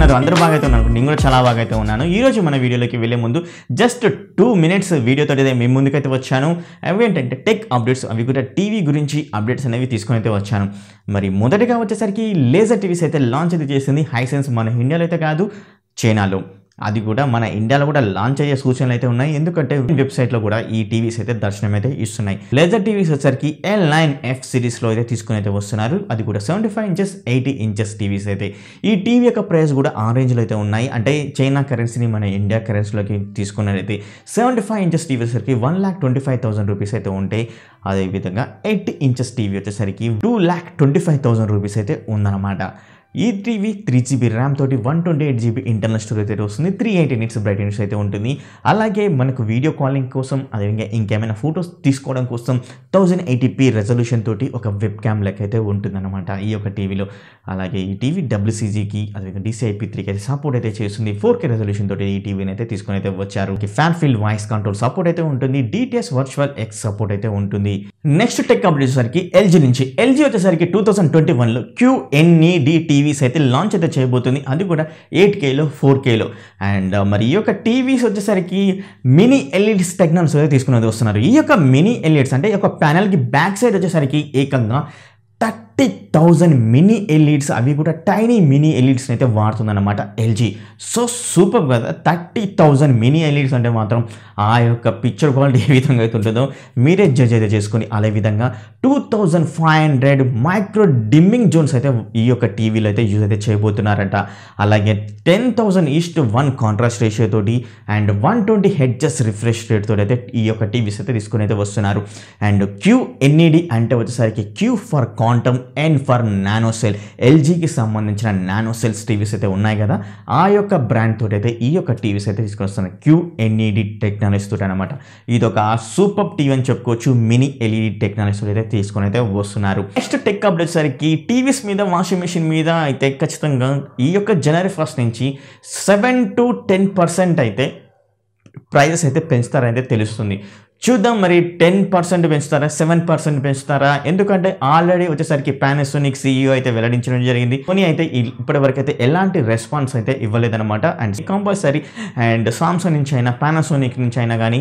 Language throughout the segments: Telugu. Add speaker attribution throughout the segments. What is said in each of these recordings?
Speaker 1: ఉన్నారు. అందరూ బాగా అయితే ఉన్నారు నేను కూడా చాలా బాగా అయితే ఉన్నాను ఈరోజు మన వీడియోలోకి వెళ్ళే ముందు జస్ట్ టూ మినిట్స్ వీడియోతో అయితే మేము ముందుకైతే వచ్చాను. అవి ఏంటంటే టెక్ అప్డేట్స్ అవి కూడా టీవీ గురించి అప్డేట్స్ అనేవి తీసుకొని అయితే వచ్చాను. మరి మొదటగా వచ్చేసరికి లేజర్ టీవీస్ అయితే లాంచ్ అయితే చేసింది. హైసెన్స్ మన ఇండియాలో అయితే కాదు చైనాలో అది కూడా మన ఇండియాలో కూడా లాంచ్ అయ్యే సూచనలు అయితే ఉన్నాయి. ఎందుకంటే వెబ్సైట్లో కూడా ఈ టీవీస్ అయితే దర్శనం అయితే ఇస్తున్నాయి. లేజర్ టీవీస్ వచ్చరికి ఎల్ నైన్ ఎఫ్ సిరీస్లో అయితే తీసుకుని అయితే వస్తున్నారు. అది కూడా seventy five inches eighty inches TVs అయితే. ఈ టీవీ యొక్క ప్రైస్ కూడా ఆ రేంజ్లో అయితే ఉన్నాయి. అంటే చైనా కరెన్సీని మన ఇండియా కరెన్సీలోకి తీసుకున్నట్లయితే సెవెంటీ ఫైవ్ ఇంచెస్ టీవీ వచ్చేసరికి one lakh twenty five thousand rupees అయితే ఉంటాయి. అదేవిధంగా ఎయిటీ ఇంచెస్ టీవీ వచ్చేసరికి two lakh twenty five thousand rupees అయితే ఉందన్నమాట. ఈ టీవీ త్రీ జీబీ ర్యామ్ తోటి one twenty eight GB internal storage అయితే వస్తుంది. త్రీ ఎయిటీ నిట్స్ బ్రైట్నెస్ అయితే ఉంటుంది. అలాగే మనకు వీడియో కాలింగ్ కోసం అదేవిధంగా ఇంకేమైనా ఫొటోస్ తీసుకోవడం కోసం థౌజండ్ ఎయిటీపీ రెజల్యూషన్ తోటి ఒక వెబ్ క్యామ్ లెక్క అయితే ఉంటుందన్నమాట ఈ యొక్క టీవీలో. అలాగే ఈ టీవీ డబ్ల్యూసీజీకి అదేవిధంగా డీసీఐపీ త్రీకి అయితే సపోర్ట్ అయితే చేస్తుంది. ఫోర్ కే రెజల్యూషన్ తోటి ఈ టీవీని అయితే తీసుకొని అయితే వచ్చారు. Far field voice control support అయితే ఉంటుంది. డిటిఎస్ వర్చువల్ ఎక్స్ సపోర్ట్ అయితే ఉంటుంది. నెక్స్ట్ టెక్ అప్డేట్ వచ్చేసరికి ఎల్జీ నుంచి. ఎల్జీ వచ్చేసరికి టూ థౌసండ్ ట్వంటీ వన్లో క్యూఎన్ఈడి టీవీస్ అయితే లాంచ్ అయితే చేయబోతుంది. అది కూడా ఎయిట్ కేలో ఫోర్ కేలో అండ్ మరి ఈ యొక్క టీవీస్ వచ్చేసరికి మినీ ఎల్ఈడిస్ టెక్నాలజీ అయితే తీసుకునేది వస్తున్నారు. ఈ యొక్క మినీ ఎల్ఈడిస్ అంటే ఈ యొక్క ప్యానల్కి బ్యాక్ సైడ్ వచ్చేసరికి ఏకంగా థర్టీ థౌజండ్ మినీ ఎల్ఈడ్స్ అవి కూడా టైనీ మినీ ఎలిడ్స్ని అయితే వాడుతుందన్నమాట ఎల్జీ. సో సూపర్ కదా థర్టీ థౌజండ్ మినీ ఎల్ఈడ్స్ అంటే మాత్రం ఆ యొక్క పిక్చర్ క్వాలిటీ ఏ విధంగా అయితే ఉంటుందో మీరే జడ్జ్ అయితే చేసుకొని అదే విధంగా two thousand five hundred micro dimming zones అయితే ఈ యొక్క టీవీలో అయితే యూజ్ అయితే చేయబోతున్నారంట. అలాగే ten thousand is to one contrast ratio తోటి and one twenty hertz refresh rate తోటి అయితే ఈ యొక్క టీవీస్ అయితే తీసుకుని అయితే వస్తున్నారు. అండ్ క్యూ ఎన్ఈడి అంటే వచ్చేసరికి Q for quantum N for nanocell ఎల్జీకి సంబంధించిన నానోసెల్స్ టీవీస్ అయితే ఉన్నాయి కదా. ఆ యొక్క బ్రాండ్ తోటి అయితే ఈ యొక్క టీవీస్ అయితే తీసుకొని క్యూ ఎన్ఈడి టెక్నాలజీ తోటి అనమాట ఇది ఒక సూపర్ టీవీ అని చెప్పుకోవచ్చు మినీ ఎల్ఈడి టెక్నాలజీ తోటి అయితే తీసుకొని అయితే వస్తున్నారు. నెక్స్ట్ టెక్ అప్డేట్ సరికి టీవీస్ మీద వాషింగ్ మెషిన్ మీద అయితే ఖచ్చితంగా ఈ యొక్క జనవరి ఫస్ట్ నుంచి సెవెన్ టు టెన్ పర్సెంట్ అయితే ప్రైజెస్ అయితే పెంచుతారైతే తెలుస్తుంది. చూద్దాం మరి టెన్ పర్సెంట్ పెంచుతారా సెవెన్ పర్సెంట్ పెంచుతారా? ఎందుకంటే ఆల్రెడీ వచ్చేసరికి పానాసోనిక్ సీఈఓ అయితే వెల్లడించడం జరిగింది. సోనీ అయితే ఇప్పటి వరకు అయితే ఎలాంటి రెస్పాన్స్ అయితే ఇవ్వలేదన్నమాట. అండ్ కంపల్సరీ అండ్ సామ్సంగ్ నుంచి అయినా పానాసోనిక్ నుంచి అయినా కానీ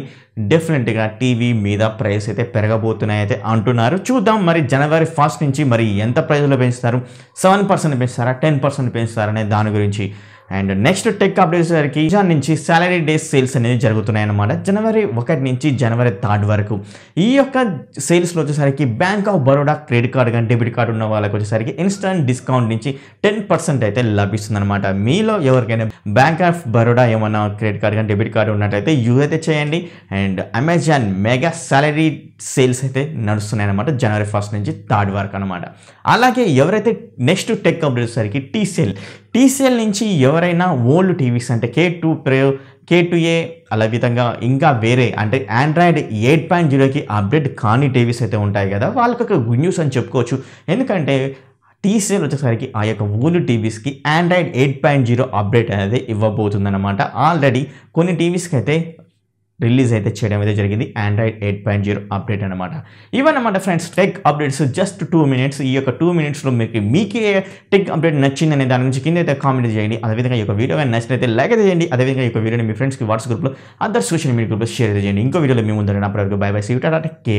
Speaker 1: డెఫినెట్గా టీవీ మీద ప్రైస్ అయితే పెరగబోతున్నాయి అయితే అంటున్నారు. చూద్దాం మరి జనవరి ఫస్ట్ నుంచి మరి ఎంత ప్రైస్లో పెంచుతారు సెవెన్ పర్సెంట్ పెంచుతారా టెన్ పర్సెంట్ పెంచుతారా అనే దాని గురించి అండ్ నెక్స్ట్ టెక్ అప్డేట్స్ వరకు జాన్ నుంచి సాలరీ డేస్ సేల్స్ అనేది జరుగుతున్నాయి అన్నమాట. జనవరి ఒకటి నుంచి జనవరి థర్డ్ వరకు. ఈ యొక్క సేల్స్లో వచ్చేసరికి bank of Baroda credit card కానీ డెబిట్ కార్డు ఉన్న వాళ్ళకి వచ్చేసరికి ఇన్స్టంట్ డిస్కౌంట్ నుంచి టెన్ పర్సెంట్ అయితే లభిస్తుంది అనమాట మీలో ఎవరికైనా బ్యాంక్ ఆఫ్ బరోడా ఏమన్నా క్రెడిట్ కార్డ్ కానీ డెబిట్ కార్డు ఉన్నట్టయితే యూజ్ అయితే చేయండి and Amazon mega salary sales అయితే నడుస్తున్నాయి అనమాట జనవరి ఫస్ట్ నుంచి థర్డ్ వరకు అనమాట అలాగే ఎవరైతే నెక్స్ట్ టెక్ అప్డేట్ సరికి టీసీఎల్ టీసీఎల్ నుంచి ఎవరైనా ఓల్డ్ టీవీస్ అంటే K two pro K two A అలా విధంగా ఇంకా వేరే అంటే ఆండ్రాయిడ్ ఎయిట్ పాయింట్ జీరోకి అప్డేట్ కాని టీవీస్ అయితే ఉంటాయి కదా వాళ్ళకి ఒక గుడ్ న్యూస్ అని చెప్పుకోవచ్చు. ఎందుకంటే టీసీఎల్ వచ్చేసరికి ఆ యొక్క old టీవీస్కి Android eight point zero update అనేది ఇవ్వబోతుందన్నమాట. ఆల్రెడీ కొన్ని టీవీస్కి అయితే రిలీజ్ అయితే చేయడం అయితే జరిగింది. Android eight point zero update అనమాట ఇవన్నమాట friends tech updates just two minutes ఈ యొక్క టూ మినిట్స్లో మీకు మీకే టెక్ అప్డేట్ నచ్చిందనే దాని నుంచి కింద అయితే కామెంట్ చేయండి. అదేవిధంగా ఈ యొక్క వీడియో కానీ నచ్చినైతే లైక్ అయితే చేయండి. అదేవిధంగా ఈ యొక్క వీడియోని మీ ఫ్రెండ్స్కి వాట్సాప్ గ్రూప్లో అదర్ సోషల్ మీడియా గ్రూప్లో షేర్ చేయండి. ఇంకో వీడియోలో మేము ముందు అప్పటివరకు bye bye see tata k